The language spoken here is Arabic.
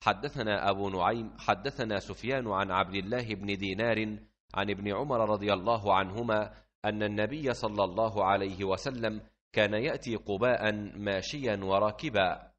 حدثنا أبو نعيم حدثنا سفيان عن عبد الله بن دينار عن ابن عمر رضي الله عنهما أن النبي صلى الله عليه وسلم كان يأتي قباء ماشيا وراكبا.